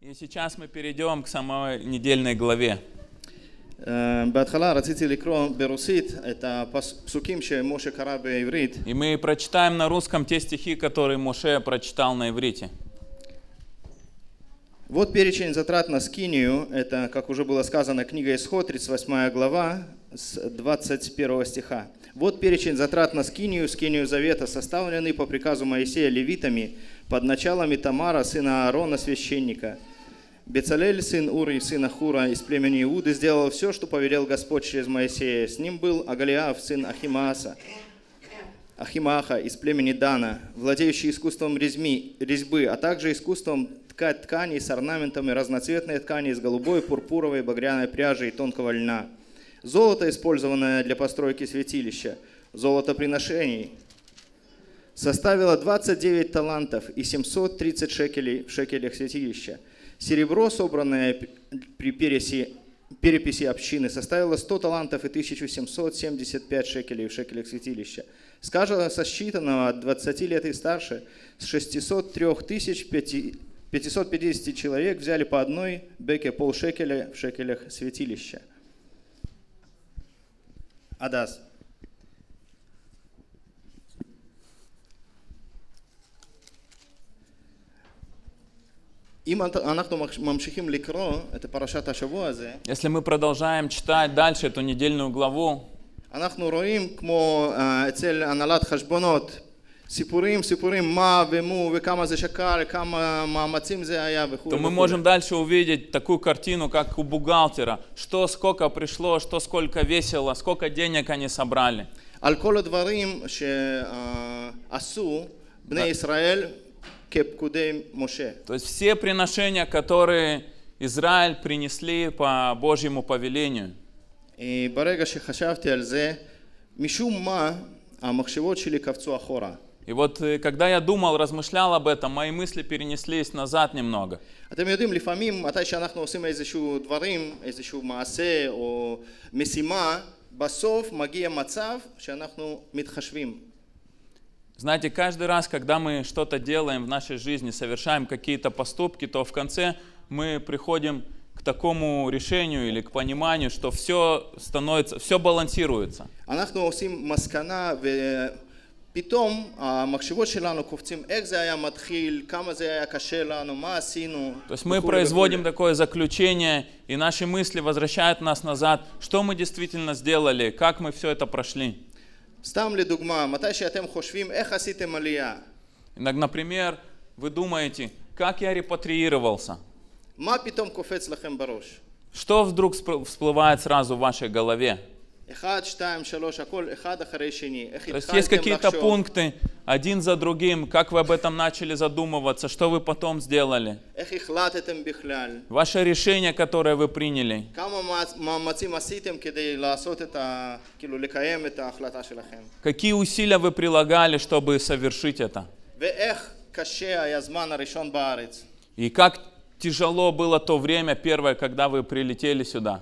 И сейчас мы перейдем к самой недельной главе. אה, בהתחלה רציתי לקרוא ברוסית את הפסוקים שמשה קרא בעברית, И мы прочитаем на русском те стихи, которые Моше прочитал на иврите. Вот перечень затрат на скинию. Это, как уже было сказано, книга Исход, 38 глава, с 21 стиха. Вот перечень затрат на скинию, скинию завета, составленный по приказу Моисея левитами под началами Тамара, сына Аарона, священника. Бецалель, сын Ури, сын Ахура из племени Иуды, сделал все, что повелел Господь через Моисея. С ним был Агалиав, сын Ахимааса, Ахимаха из племени Дана, владеющий искусством резьми, резьбы, а также искусством ткать ткани с орнаментами разноцветной ткани из голубой, пурпуровой, багряной пряжи и тонкого льна. Золото, использованное для постройки святилища, золото приношений, составило 29 талантов и 730 шекелей в шекелях святилища. Серебро, собранное при переси- переписи общины, составило 100 талантов и 1775 шекелей в шекелях святилища. С каждого сосчитанного от 20 лет и старше, с 603 тысяч 550 человек взяли по одной беке полшекеля в шекелях святилища. הזה, Если мы продолжаем читать дальше эту недельную главу, אנחנו רואים כמו אה, אצל הנהלת חשבונות, סיפורים, סיפורים מה ומו וכמה זה שקל, כמה מאמצים זה היה וכו' то мы וכו'. можем дальше увидеть такую картину, как у бухгалтера. Что сколько пришло, что сколько весело, сколько денег они собрали. על כל הדברים שעשו בני ישראל כפקודי משה. То есть все приношения, которые Израиль принесли по Божьему повелению. אה, ברגע שחשבתי על זה, משום מה המחשבות שלי קפצו אחורה. И вот э, когда я думал, размышлял об этом, мои мысли перенеслись назад немного. אתם יודעים, לפעמים מתי שאנחנו עושים איזשהו דברים, איזשהו מעשה או משימה, בסוף מגיע מצב שאנחנו מתחשבים. Знаете, каждый раз, когда мы что-то делаем в нашей жизни, совершаем какие-то поступки, то в конце мы приходим к такому решению или к пониманию, что все становится, все балансируется. אנחנו עושים מסקנה ופתאום המחשבות שלנו קופצים איך זה היה מתחיל, כמה זה היה קשה לנו, מה עשינו. То есть мы וכולי производим וכולי. такое заключение, и наши мысли возвращают нас назад, что мы действительно сделали, как мы все это прошли. סתם לדוגמה, מתי שאתם חושבים איך עשיתם עלייה, Иногда, Например, вы думаете, как я репатриировался? מה פתאום קופץ לכם בראש? Что вдруг спр- всплывает сразу в вашей голове? То есть есть какие-то пункты, один за другим, как вы об этом начали задумываться, что вы потом сделали, ваше решение, которое вы приняли, какие усилия вы прилагали, чтобы совершить это, и как тяжело было то время первое, когда вы прилетели сюда.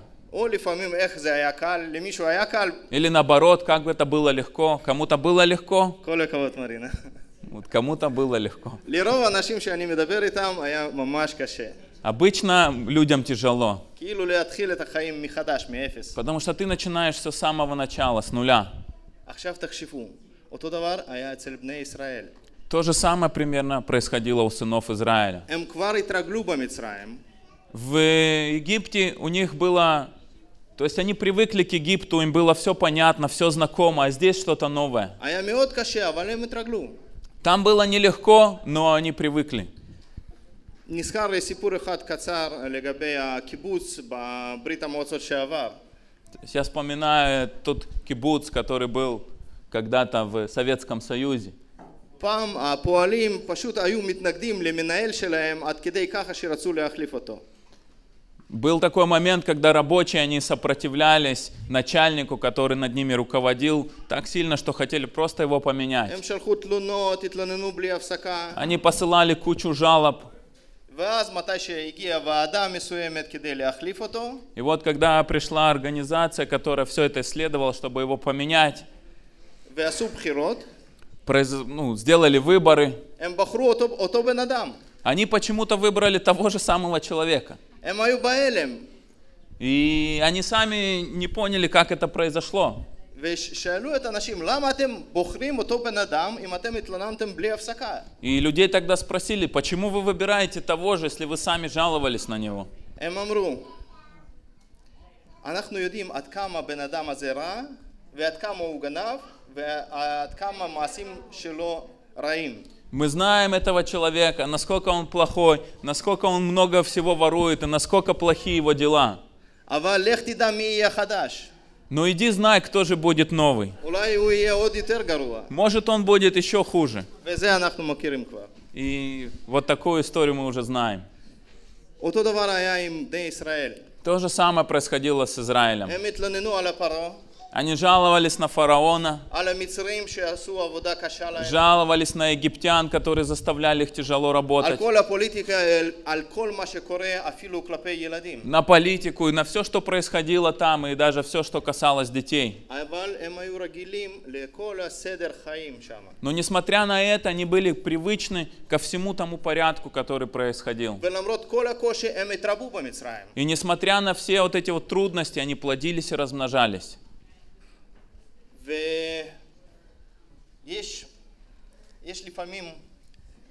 Или наоборот, как бы это было легко. Кому-то было легко. Вот кому-то было легко. Обычно людям тяжело. Потому что ты начинаешь все с самого начала, с нуля. То же самое примерно происходило у сынов Израиля. В Египте у них было то есть они привыкли к Египту, им было все понятно, все знакомо, а здесь что-то новое. היה מאוד קשה, אבל הם התרגלו. Там было нелегко, но они привыкли. נזכר לי סיפור אחד קצר לגבי הקיבוץ בברית המועצות שעבר. То есть я вспоминаю тот кибуц, который был когда-то в Советском Союзе. פעם הפועלים פשוט היו מתנגדים למנהל שלהם עד כדי ככה שרצו להחליף אותו. был такой момент, когда рабочие, они сопротивлялись начальнику, который над ними руководил, так сильно, что хотели просто его поменять. Они посылали кучу жалоб. И вот когда пришла организация, которая все это исследовала, чтобы его поменять, произ... ну, сделали выборы, они почему-то выбрали того же самого человека. הם היו בהלם. И они сами не поняли, как это произошло. ושאלו את האנשים, למה אתם בוחרים אותו בן אדם אם אתם התלוננתם בלי הפסקה? И людей тогда спросили, почему вы выбираете того же, если вы сами жаловались на него? הם אמרו, אנחנו יודעים עד כמה הבן אדם הזה רע, ועד כמה הוא גנב, ועד כמה המעשים שלו רעים. мы знаем этого человека, насколько он плохой, насколько он много всего ворует и насколько плохие его дела. Но иди знай, кто же будет новый. Может, он будет еще хуже. И вот такую историю мы уже знаем. То же самое происходило с Израилем. Они жаловались на фараона, жаловались на египтян, которые заставляли их тяжело работать, на политику и на все, что происходило там, и даже все, что касалось детей. Но несмотря на это, они были привычны ко всему тому порядку, который происходил. И несмотря на все вот эти вот трудности, они плодились и размножались. ויש יש לפעמים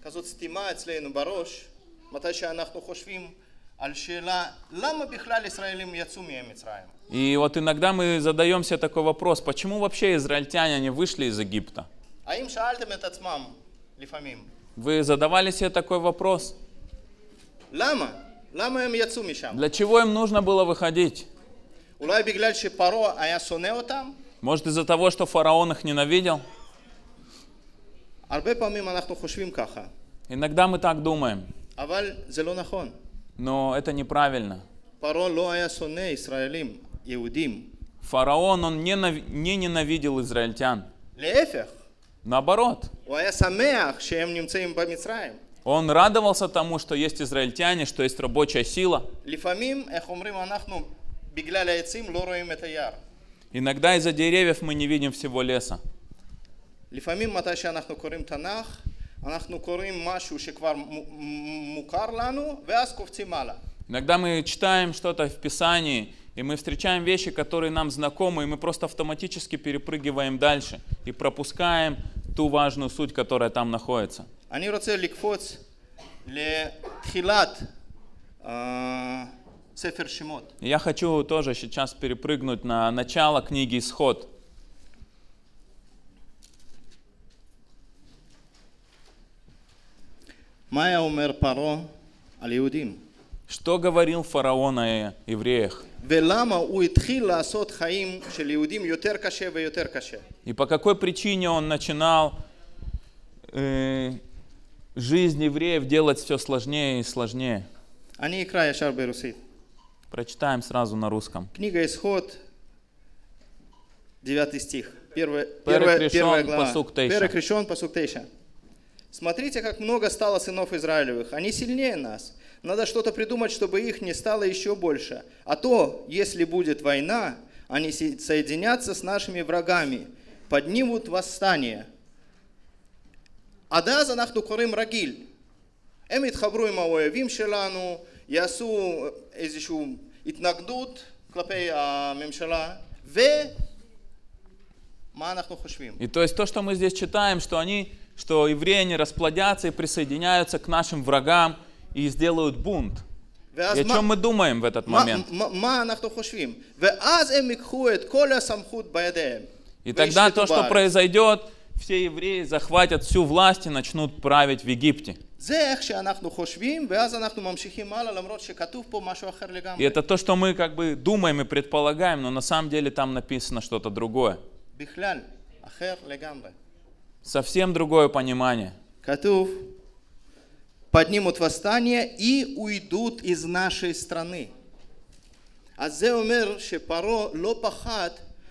כזאת סתימה אצלנו בראש, מתי שאנחנו חושבים על שאלה למה בכלל ישראלים יצאו ממצרים? И вот иногда мы задаемся такой вопрос, почему вообще израильтяне не вышли из Египта? האם שאלתם את עצמם לפעמים, Вы задавали себе такой вопрос? למה? למה הם יצאו משם? Для чего им нужно было выходить? Может, из-за того, что фараон их ненавидел? Иногда мы так думаем. Но это неправильно. Фараон, он не, не ненавидел израильтян. Наоборот. Он радовался тому, что есть израильтяне, что есть рабочая сила. לפעמים, איך אומרים, אנחנו בגלל העצים לא רואים את היער. Иногда из-за деревьев мы не видим всего леса. לפעמים מתי שאנחנו קוראים תנ"ך, אנחנו קוראים משהו שכבר מו- מו- מוכר לנו, ואז קופצים הלאה. Иногда мы читаем что-то в Писании, и мы встречаем вещи, которые нам знакомы, и мы просто автоматически перепрыгиваем дальше и пропускаем ту важную суть, которая там находится. אני רוצה לקפוץ לתחילת Сефер Шимот. Я хочу тоже сейчас перепрыгнуть на начало книги Исход. Майя умер паро алиудим. Что говорил фараон о евреях? И по какой причине он начинал э, жизнь евреев делать все сложнее и сложнее? Они играют шарберусит. Прочитаем сразу на русском. Книга Исход, 9 стих. Первый первая, первая глава. Перекрещен пасук тейша. Смотрите, как много стало сынов Израилевых. Они сильнее нас. Надо что-то придумать, чтобы их не стало еще больше. А то, если будет война, они соединятся с нашими врагами, поднимут восстание. Ада занахту корым рагиль. Эмит хабруй мауэвим шелану, יעשו איזושהי התנגדות כלפי הממשלה, ומה אנחנו חושבים? И то есть то, что мы здесь читаем, что они, что евреи не расплодятся и присоединяются к нашим врагам и сделают бунт. И ואז о מה, чем мы думаем в этот מה, момент? מה, מה אנחנו חושבים? ואז הם ייקחו את כל הסמכות בידיהם. И тогда то, וישלטו что בארץ. произойдет, все евреи захватят всю власть и начнут править в Египте. זה איך שאנחנו חושבים, ואז אנחנו ממשיכים הלאה, למרות שכתוב פה משהו אחר И לגמרי. это то, что мы как бы думаем и предполагаем, но на самом деле там написано что-то другое. בכלל, אחר לגמרי. Совсем другое понимание. כתוב, поднимут восстание и уйдут из нашей страны. אז זה אומר שפרעה לא פחד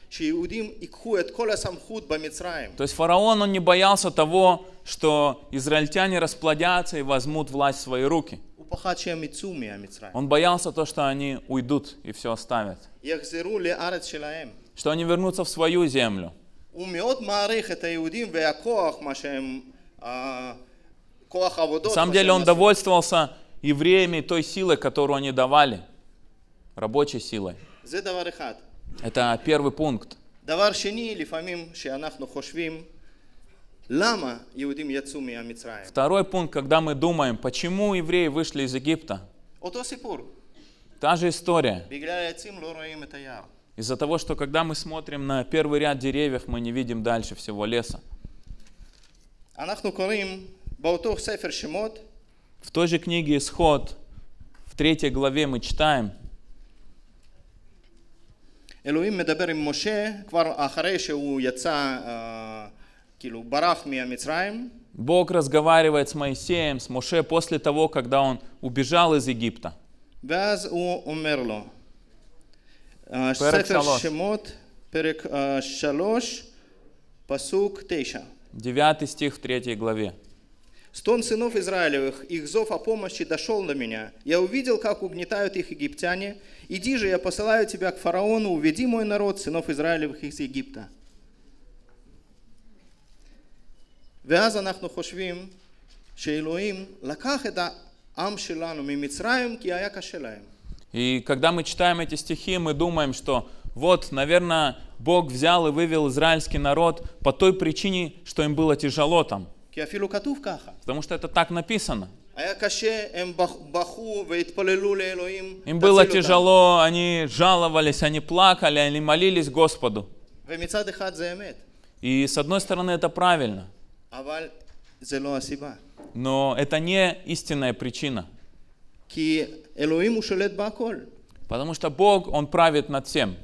שיהודים ייקחו את כל הסמכות במצרים. То есть фараон, он не боялся того, что израильтяне расплодятся и возьмут власть в свои руки. הוא פחד שהם יצאו מהמצרים. Он боялся то, что они уйдут и все оставят. יחזרו לארץ שלהם. Что они вернутся в свою землю. הוא מאוד מעריך את היהודים והכוח, מה שהם אה, כוח עבודות. На самом מה деле שהם он עשו. довольствовался евреями той силой, которую они давали, рабочей силой. זה דבר אחד. Это первый пункт. דבר שני, לפעמים שאנחנו חושבים, Второй пункт, когда мы думаем, почему евреи вышли из Египта. אותו סיפור. Та же история. בגלל העצים לא רואים את היער. Из-за того, что когда мы смотрим на первый ряд деревьев, мы не видим дальше всего леса. אנחנו קוראים באותו ספר שמות, В той же книге Исход, в третьей главе мы читаем, אלוהים מדבר עם משה כבר אחרי שהוא יצא, Бог разговаривает с Моисеем, с Моше после того, когда он убежал из Египта. А, а, Девятый стих в третьей главе. Стон сынов Израилевых, их зов о помощи дошел до меня. Я увидел, как угнетают их египтяне. Иди же, я посылаю тебя к фараону, уведи мой народ, сынов Израилевых из Египта. ואז אנחנו חושבים שאלוהים לקח את העם שלנו ממצרים כי היה קשה להם. И когда мы читаем эти стихи, мы думаем, что вот, наверное, Бог взял и вывел израильский народ по той причине, что им было тяжело там. כי אפילו כתוב ככה. Потому что это так написано. היה קשה, הם בכ- בכו והתפללו לאלוהים, Им было "תציל אותם". тяжело, они жаловались, они плакали, они молились Господу. ומצד אחד זה אמת, И с одной стороны это правильно, Но это не истинная причина. Потому что Бог, Он правит над всем.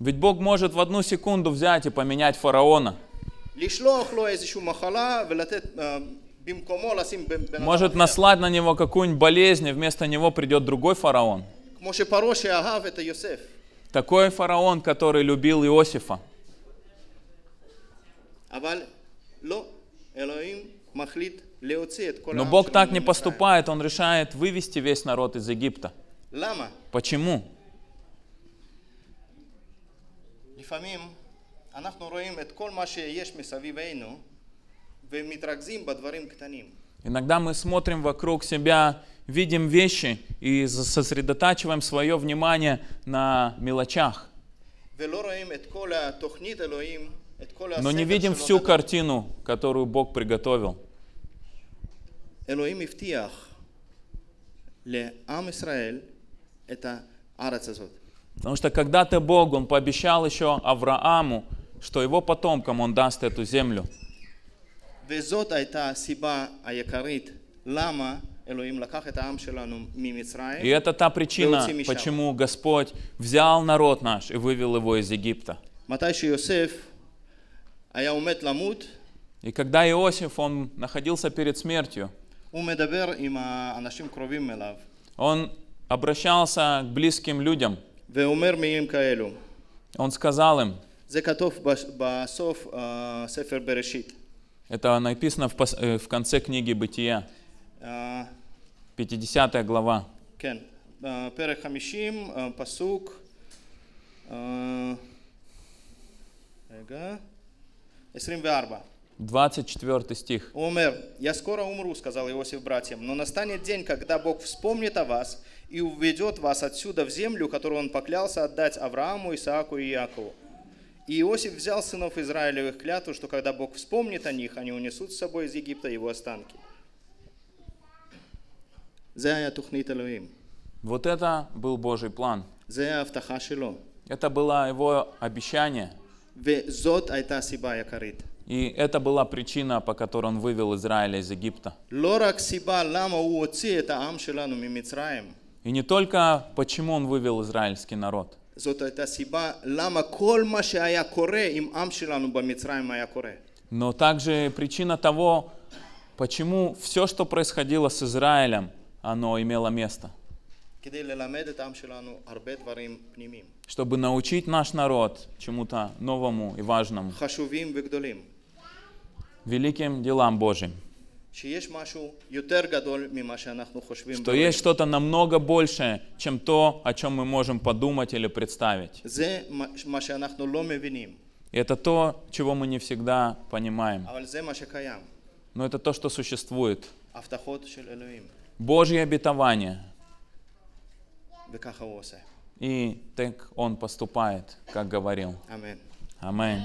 Ведь Бог может в одну секунду взять и поменять фараона. Может наслать на него какую-нибудь болезнь, и вместо него придет другой фараон. Такой фараон, который любил Иосифа. Но Бог так не поступает, Он решает вывести весь народ из Египта. Почему? Иногда мы смотрим вокруг себя, видим вещи и сосредотачиваем свое внимание на мелочах но не видим всю картину, которую Бог приготовил. Потому что когда-то Бог, Он пообещал еще Аврааму, что его потомкам Он даст эту землю. И это та причина, почему Господь взял народ наш и вывел его из Египта. И когда Иосиф, он находился перед смертью, הוא מדבר עם האנשים קרובים אליו, он обращался к близким людям. ואומר מילים כאלו. Он сказал им, זה כתוב בש- בסוף אה, ספר בראשית. это написано в, пос- э, в конце книги Бытия, אה, 50 глава, כן, אה, פרק 50, אה, פסוק, אה, רגע, 24. 24 стих. «Умер. Я скоро умру, сказал Иосиф братьям, но настанет день, когда Бог вспомнит о вас и уведет вас отсюда в землю, которую Он поклялся отдать Аврааму, Исааку и Якову. И Иосиф взял сынов Израилевых клятву, что когда Бог вспомнит о них, они унесут с собой из Египта его останки. Вот это был Божий план. Это было его обещание. И это была причина, по которой он вывел Израиль из Египта. И не только почему он вывел израильский народ. Но также причина того, почему все, что происходило с Израилем, оно имело место чтобы научить наш народ чему-то новому и важному, великим делам Божьим. Что есть что-то намного больше, чем то, о чем мы можем подумать или представить. И это то, чего мы не всегда понимаем. Но это то, что существует. Божье обетование – и так он поступает, как говорил. Аминь.